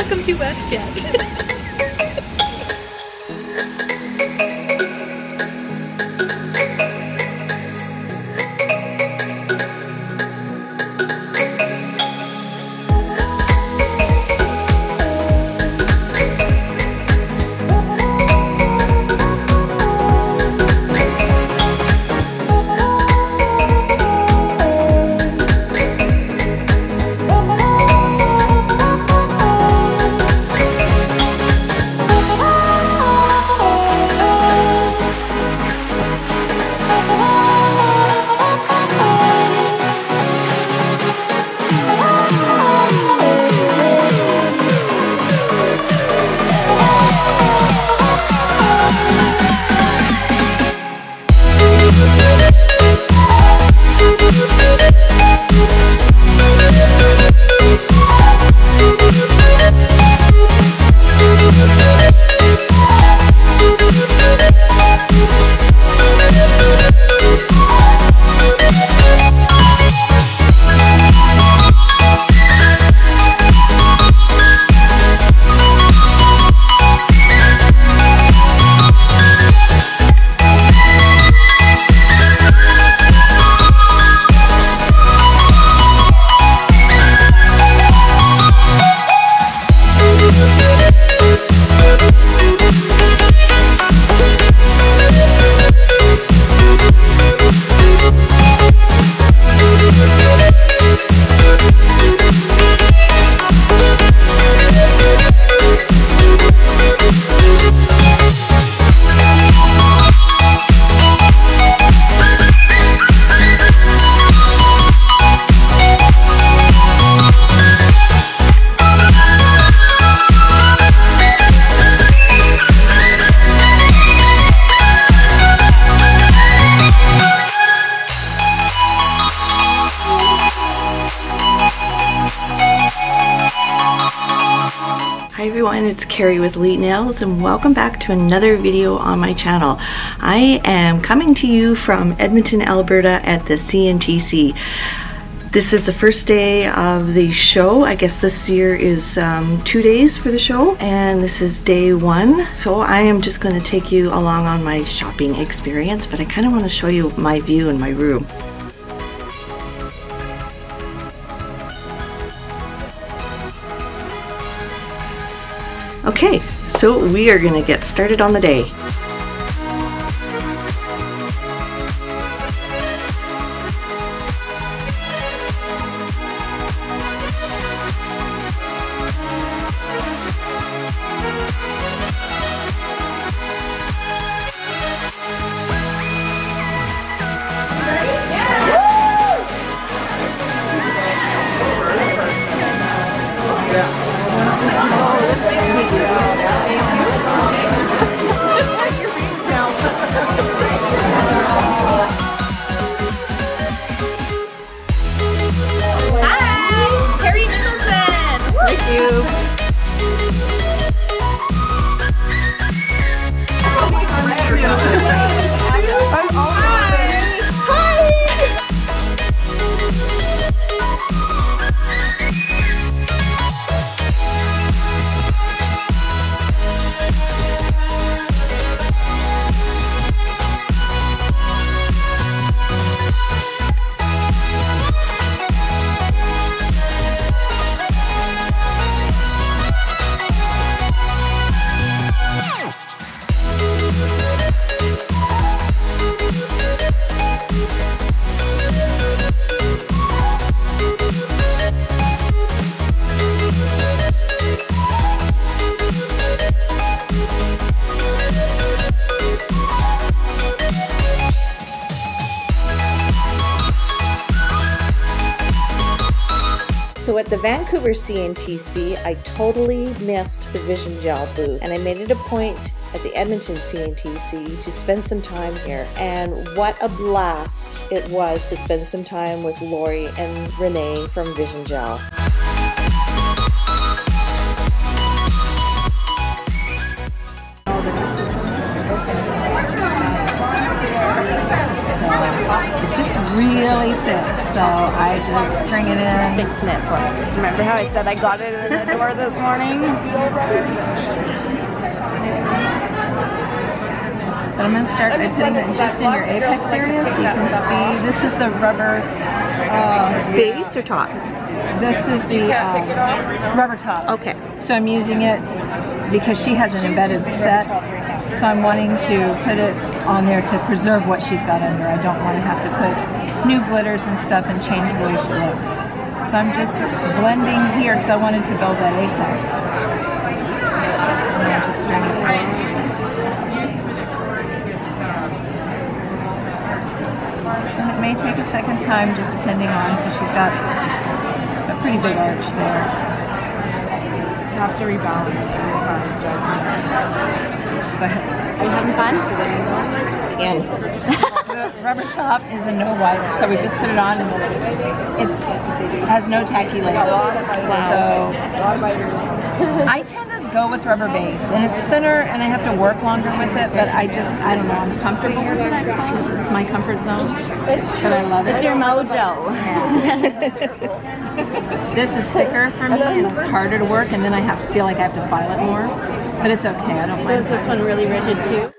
welcome to WestJet. everyone, it's Cari with Elite Nails and welcome back to another video on my channel. I am coming to you from Edmonton, Alberta at the CNTC. This is the first day of the show. I guess this year is um, two days for the show and this is day one. So I am just going to take you along on my shopping experience but I kind of want to show you my view in my room. Okay, so we are to get started on the day. Vancouver CNTC, I totally missed the Vision Gel booth, and I made it a point at the Edmonton CNTC to spend some time here. And what a blast it was to spend some time with Lori and Renee from Vision Gel. So I just string it in. Big snip for me. Remember how I said I got it in the door this morning? But I'm going to start by putting it just in your apex area so you can see. This is the rubber uh, Base or top? This is the um, rubber top. Okay. So I'm using it because she has an embedded set. So I'm wanting to put it on there to preserve what she's got under. I don't want to have to put new glitters and stuff and change the way she looks. So I'm just blending here because I wanted to build that apex. And I'm just string it. And it may take a second time just depending on because she's got a pretty big arch there. You have to rebalance every time. It drives me nuts. Go ahead. Are you having fun? So there you go. Again. The rubber top is a no wipe, so we just put it on and it's, it's has no tacky layer. So I tend to go with rubber base, and it's thinner, and I have to work longer with it. But I just I don't know, I'm comfortable with it. I suppose it's my comfort zone, but I love it. It's your mojo. This is thicker for me, and it's harder to work, and then I have to feel like I have to file it more. But it's okay. I don't So mind. is this one really rigid too?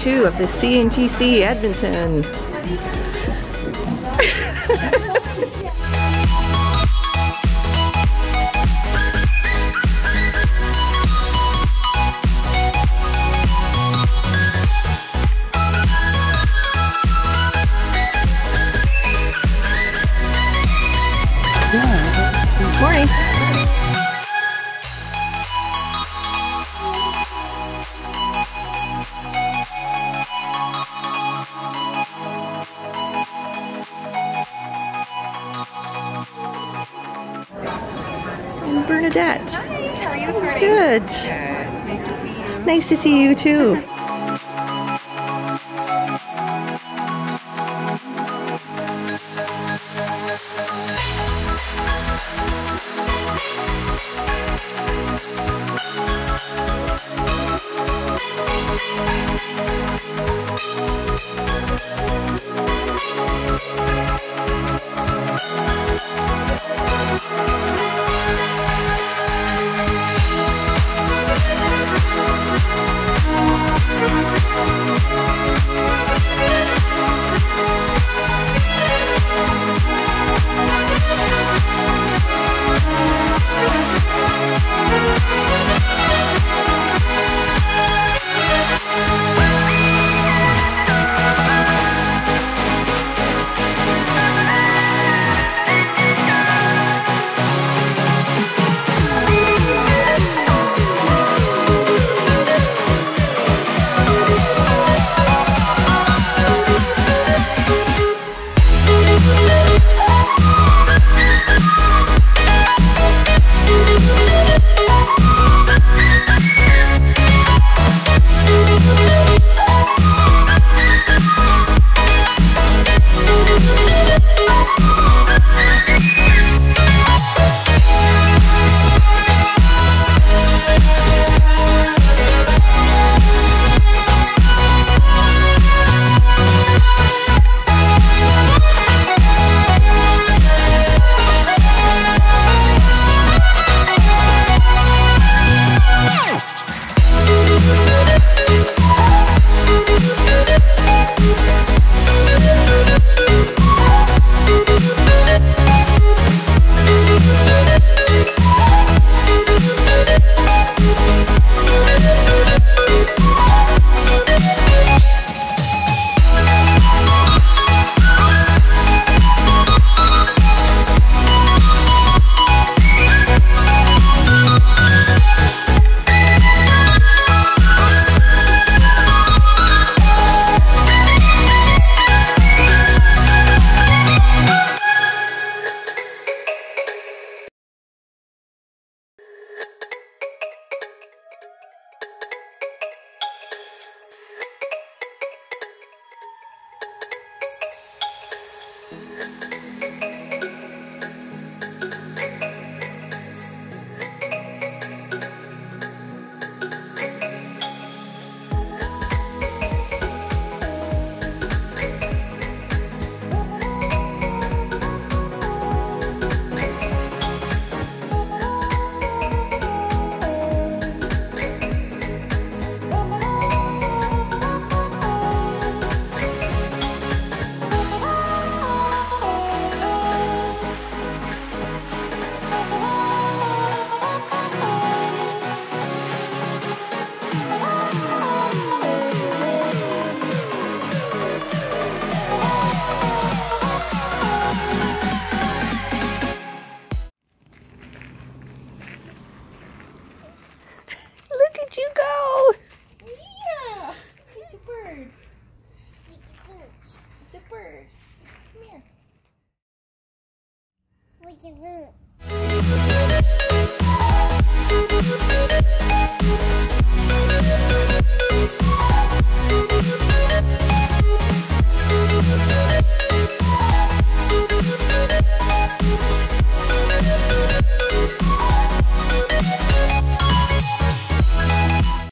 Two of the CNTC Edmonton. Bernadette. Hi, how are you? Good. Good. Nice to see you. Nice to see you too. Thank 自分。